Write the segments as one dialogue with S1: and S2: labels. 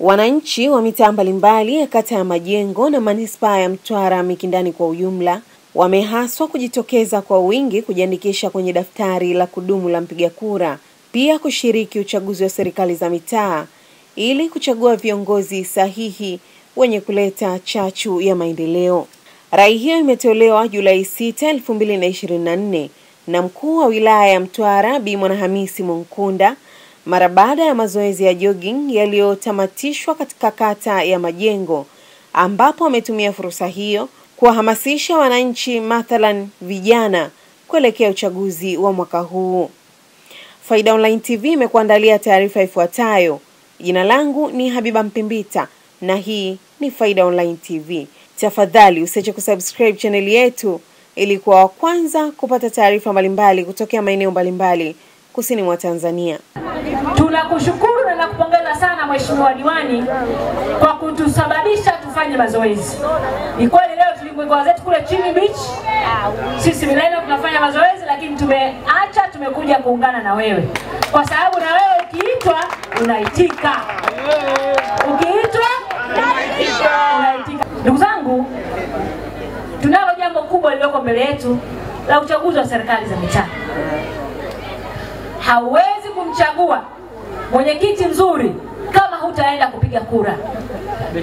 S1: Wananchi wa mitaa mbalimbali ya kata ya Majengo na manispaa ya Mtwara Mikindani kwa ujumla wamehaswa kujitokeza kwa wingi kujiandikisha kwenye daftari la kudumu la mpiga kura, pia kushiriki uchaguzi wa serikali za mitaa ili kuchagua viongozi sahihi wenye kuleta chachu ya maendeleo. Rai hiyo imetolewa Julai 6, 2024 na mkuu wa wilaya ya Mtwara Bi Mwanahamisi Monkunda mara baada ya mazoezi ya jogging yaliyotamatishwa katika kata ya Majengo, ambapo ametumia fursa hiyo kuwahamasisha wananchi, mathalan vijana, kuelekea uchaguzi wa mwaka huu. Faida Online TV imekuandalia taarifa ifuatayo. Jina langu ni Habiba Mpimbita na hii ni Faida Online TV. Tafadhali usiache kusubscribe chaneli yetu ili kuwa wa kwanza kupata taarifa mbalimbali kutokea maeneo mbalimbali kusini mwa Tanzania.
S2: Tunakushukuru na nakupongeza sana Mheshimiwa Diwani kwa kutusababisha tufanye mazoezi. Ni kweli leo tulikuwa zetu kule chini beach, sisi milena tunafanya mazoezi, lakini tumeacha tumekuja kuungana na wewe, kwa sababu na wewe ukiitwa unaitika, ukiitwa unaitika. Ndugu zangu, tunalo jambo kubwa lililoko mbele yetu la uchaguzi wa serikali za mitaa. Hauwezi kumchagua mwenyekiti mzuri kama hutaenda kupiga kura,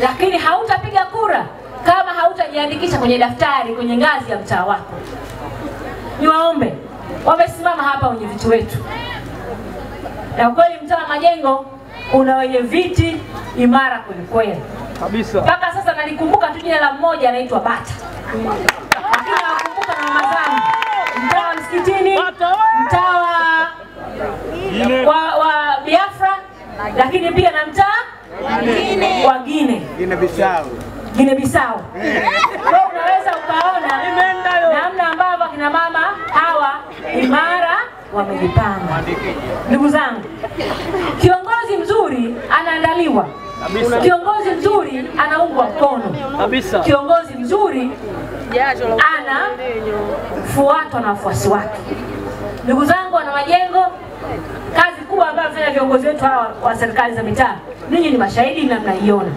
S2: lakini hautapiga kura kama hautajiandikisha kwenye daftari kwenye ngazi ya mtaa wako. Niwaombe, wamesimama hapa wenye viti wetu, na kweli mtaa wa Majengo una wenye viti imara kwelikweli
S3: kabisa.
S2: mpaka sasa nalikumbuka tu jina la mmoja anaitwa Bata, lakini nawakumbuka na mama zangu. Mtaa wa msikitini, mtaa wa wa, wa Biafra, lakini pia na mtaa wa Gine
S3: Gine Bisau.
S2: Gine Bisau. Kwa unaweza ukaona namna ambavyo akina mama hawa imara wamejipanga. Ndugu zangu, kiongozi mzuri anaandaliwa, kiongozi mzuri anaungwa mkono,
S3: Kabisa.
S2: kiongozi mzuri anafuatwa na wafuasi wake. Ndugu zangu wana Majengo, kubwa ambayo fanya viongozi wetu hawa wa serikali za mitaa, ninyi ni mashahidi na mnaiona.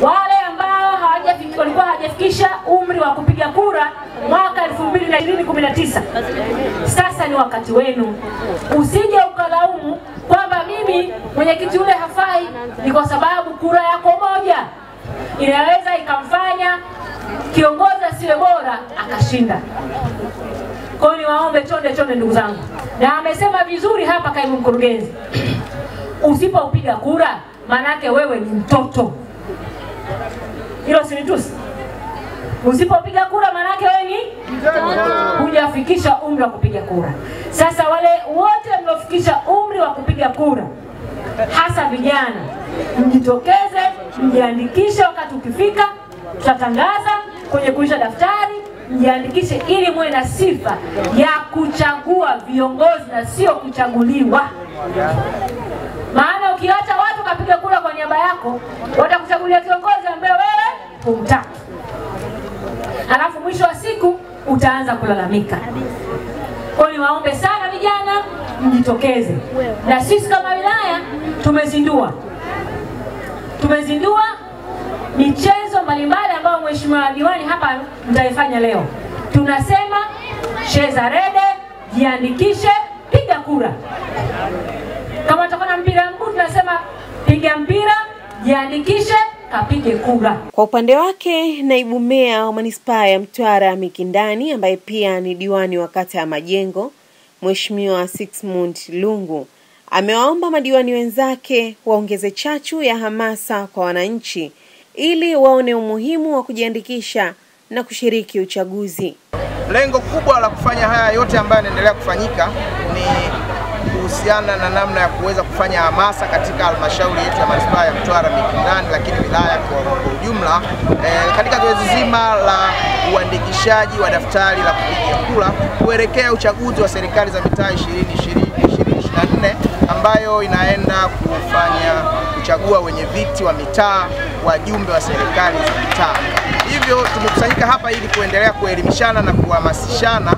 S2: Wale ambao walikuwa hawajafikisha umri wa kupiga kura mwaka 2019 sasa ni wakati wenu. Usije ukalaumu kwamba mimi mwenyekiti yule hafai, ni kwa sababu kura yako moja inaweza ikamfanya kiongozi asiwe bora akashinda. Kwa hiyo niwaombe chonde chonde, ndugu zangu, na amesema vizuri hapa kaimu mkurugenzi, usipopiga kura maanake wewe ni mtoto. Hilo si nitusi? Usipopiga kura manake wewe ni hujafikisha umri wa kupiga kura. Sasa wale wote mliofikisha umri wa kupiga kura, hasa vijana, mjitokeze, mjiandikishe. Wakati ukifika, tutatangaza kwenye kuisha daftari, mjiandikishe ili muwe na sifa ya kuchagua viongozi na sio kuchaguliwa. Maana ukiacha watu kapiga kura kwa niaba yako, watakuchagulia kiongozi ambaye wewe humtaki, alafu mwisho wa siku utaanza kulalamika. Kwa niwaombe sana vijana mjitokeze, na sisi kama wilaya tumezindua tumezindua michezo mbalimbali ambayo mheshimiwa diwani hapa mtaifanya leo. Tunasema cheza rede, jiandikishe, piga kura. Kama utakuwa na mpira mguu, tunasema piga mpira, jiandikishe, kapige kura.
S1: Kwa upande wake, naibu meya wa manispaa ya Mtwara Mikindani, ambaye pia ni diwani wa kata ya Majengo, Mheshimiwa Sixmund Lungu amewaomba madiwani wenzake waongeze chachu ya hamasa kwa wananchi ili waone umuhimu wa kujiandikisha na kushiriki uchaguzi.
S4: Lengo kubwa la kufanya haya yote ambayo yanaendelea kufanyika ni kuhusiana na namna ya kuweza kufanya hamasa katika halmashauri yetu ya manispaa ya Mtwara Mikindani, lakini wilaya kwa ujumla e, katika zoezi zima la uandikishaji wa daftari la kupigia kura kuelekea uchaguzi wa serikali za mitaa 2020 2024 ambayo inaenda kufanya kuchagua wenye viti wa mitaa, wajumbe wa serikali za mitaa. Hivyo tumekusanyika hapa ili kuendelea kuelimishana na kuhamasishana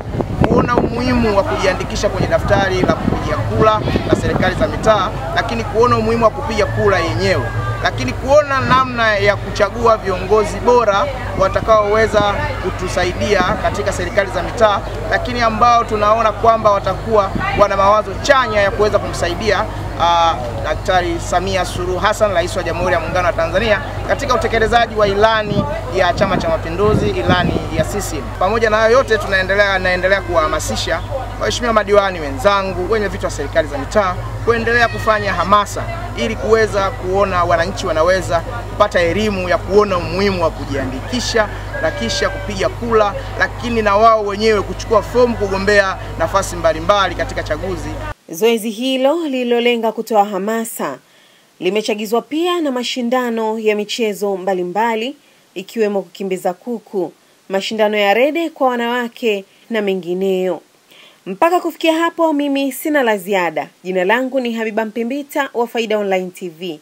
S4: kuona umuhimu wa kujiandikisha kwenye daftari la kupiga kura la serikali za mitaa, lakini kuona umuhimu wa kupiga kura yenyewe lakini kuona namna ya kuchagua viongozi bora watakaoweza kutusaidia katika serikali za mitaa, lakini ambao tunaona kwamba watakuwa wana mawazo chanya ya kuweza kumsaidia uh, Daktari Samia Suluhu Hassan, Rais wa Jamhuri ya Muungano wa Tanzania katika utekelezaji wa ilani ya Chama cha Mapinduzi, ilani ya CCM. Pamoja na hayo yote, tunaendelea naendelea kuwahamasisha waheshimiwa madiwani wenzangu, wenye vitu wa serikali za mitaa kuendelea kufanya hamasa ili kuweza kuona wananchi wanaweza kupata elimu ya kuona umuhimu wa kujiandikisha na kisha kupiga kula, lakini na wao wenyewe kuchukua fomu kugombea nafasi mbalimbali katika chaguzi.
S1: Zoezi hilo lililolenga kutoa hamasa limechagizwa pia na mashindano ya michezo mbalimbali ikiwemo kukimbiza kuku, mashindano ya rede kwa wanawake na mengineyo. Mpaka kufikia hapo, mimi sina la ziada. Jina langu ni Habiba Mpimbita wa Faida Online TV.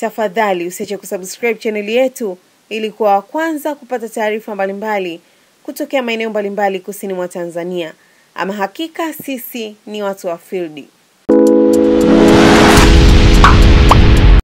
S1: Tafadhali usiache kusubscribe chaneli yetu ili kuwa wa kwanza kupata taarifa mbalimbali kutokea maeneo mbalimbali kusini mwa Tanzania. Ama hakika sisi ni watu wa field.